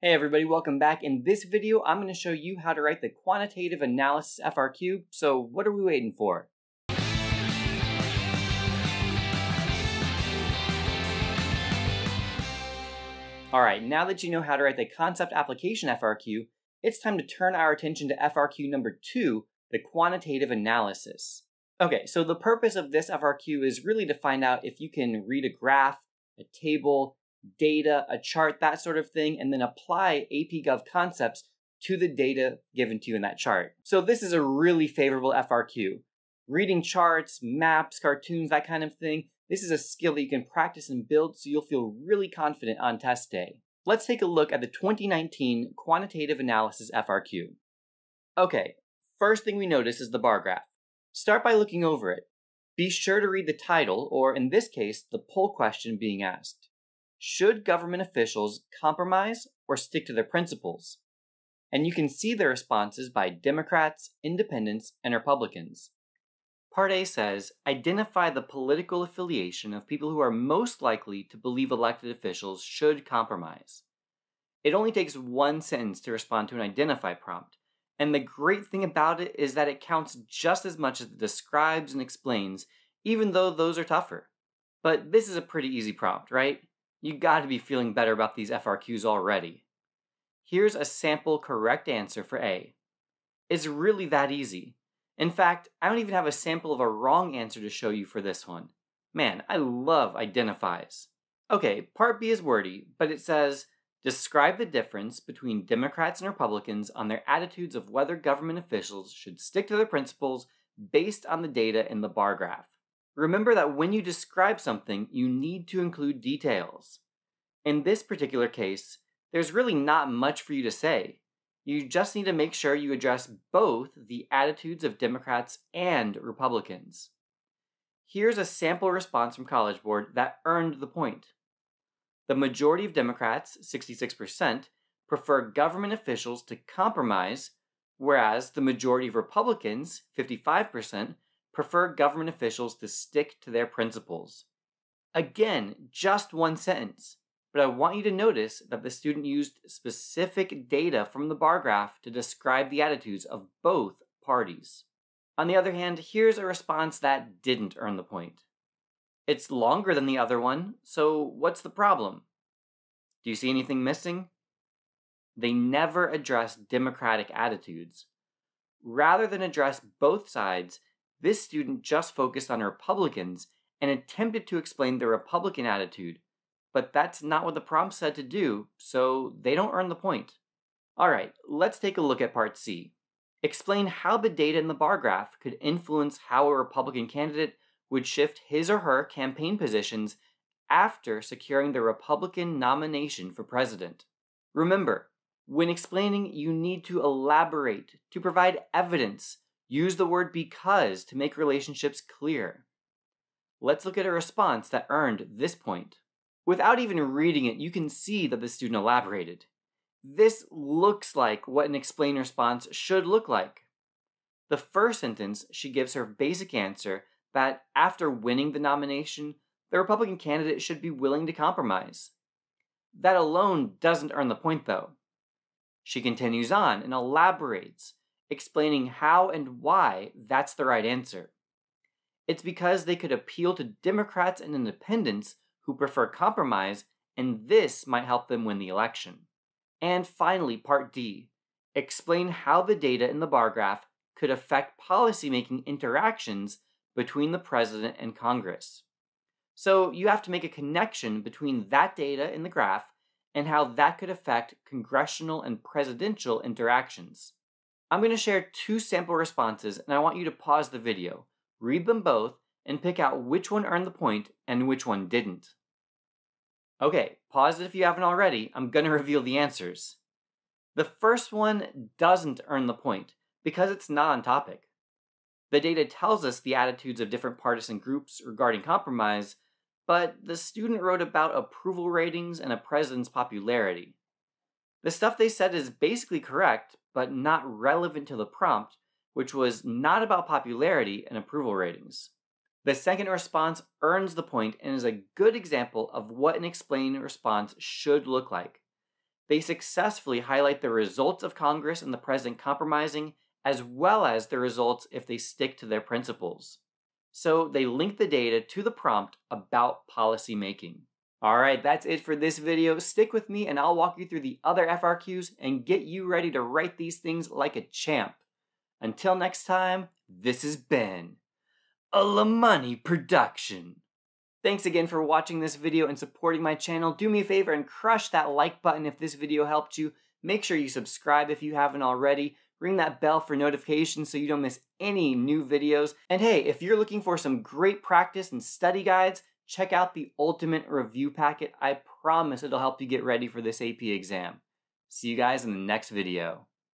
Hey everybody, welcome back. In this video, I'm going to show you how to write the quantitative analysis FRQ, so what are we waiting for? Alright, now that you know how to write the concept application FRQ, it's time to turn our attention to FRQ number 2, the quantitative analysis. Okay, so the purpose of this FRQ is really to find out if you can read a graph, a table, data, a chart, that sort of thing, and then apply AP Gov concepts to the data given to you in that chart. So this is a really favorable FRQ. Reading charts, maps, cartoons, that kind of thing, this is a skill that you can practice and build so you'll feel really confident on test day. Let's take a look at the 2019 Quantitative Analysis FRQ. Okay, first thing we notice is the bar graph. Start by looking over it. Be sure to read the title, or in this case, the poll question being asked. Should government officials compromise or stick to their principles? And you can see the responses by Democrats, Independents, and Republicans. Part A says identify the political affiliation of people who are most likely to believe elected officials should compromise. It only takes one sentence to respond to an identify prompt, and the great thing about it is that it counts just as much as it describes and explains, even though those are tougher. But this is a pretty easy prompt, right? You gotta be feeling better about these FRQs already. Here's a sample correct answer for A. It's really that easy. In fact, I don't even have a sample of a wrong answer to show you for this one. Man, I love identifies. Okay, part B is wordy, but it says describe the difference between Democrats and Republicans on their attitudes of whether government officials should stick to their principles based on the data in the bar graph. Remember that when you describe something, you need to include details. In this particular case, there's really not much for you to say. You just need to make sure you address both the attitudes of Democrats and Republicans. Here's a sample response from College Board that earned the point. The majority of Democrats, 66%, prefer government officials to compromise, whereas the majority of Republicans, 55%, prefer government officials to stick to their principles. Again, just one sentence, but I want you to notice that the student used specific data from the bar graph to describe the attitudes of both parties. On the other hand, here's a response that didn't earn the point. It's longer than the other one, so what's the problem? Do you see anything missing? They never address democratic attitudes. Rather than address both sides, this student just focused on Republicans and attempted to explain the Republican attitude, but that's not what the prompt said to do, so they don't earn the point. Alright, let's take a look at part C. Explain how the data in the bar graph could influence how a Republican candidate would shift his or her campaign positions after securing the Republican nomination for president. Remember, when explaining, you need to elaborate to provide evidence Use the word because to make relationships clear. Let's look at a response that earned this point. Without even reading it, you can see that the student elaborated. This looks like what an explain response should look like. The first sentence, she gives her basic answer that after winning the nomination, the Republican candidate should be willing to compromise. That alone doesn't earn the point, though. She continues on and elaborates explaining how and why that's the right answer. It's because they could appeal to Democrats and independents who prefer compromise, and this might help them win the election. And finally, Part D explain how the data in the bar graph could affect policymaking interactions between the president and Congress. So you have to make a connection between that data in the graph and how that could affect congressional and presidential interactions. I'm going to share two sample responses and I want you to pause the video, read them both, and pick out which one earned the point and which one didn't. Okay, pause it if you haven't already. I'm going to reveal the answers. The first one doesn't earn the point because it's not on topic. The data tells us the attitudes of different partisan groups regarding compromise, but the student wrote about approval ratings and a president's popularity. The stuff they said is basically correct, but not relevant to the prompt, which was not about popularity and approval ratings. The second response earns the point and is a good example of what an explain response should look like. They successfully highlight the results of Congress and the president compromising, as well as the results if they stick to their principles. So they link the data to the prompt about policy making. Alright, that's it for this video. Stick with me and I'll walk you through the other FRQs and get you ready to write these things like a champ. Until next time, this has been a LaManna production. Thanks again for watching this video and supporting my channel. Do me a favor and crush that like button if this video helped you. Make sure you subscribe if you haven't already. Ring that bell for notifications so you don't miss any new videos. And hey, if you're looking for some great practice and study guides, check out the Ultimate Review Packet. I promise it'll help you get ready for this AP exam. See you guys in the next video.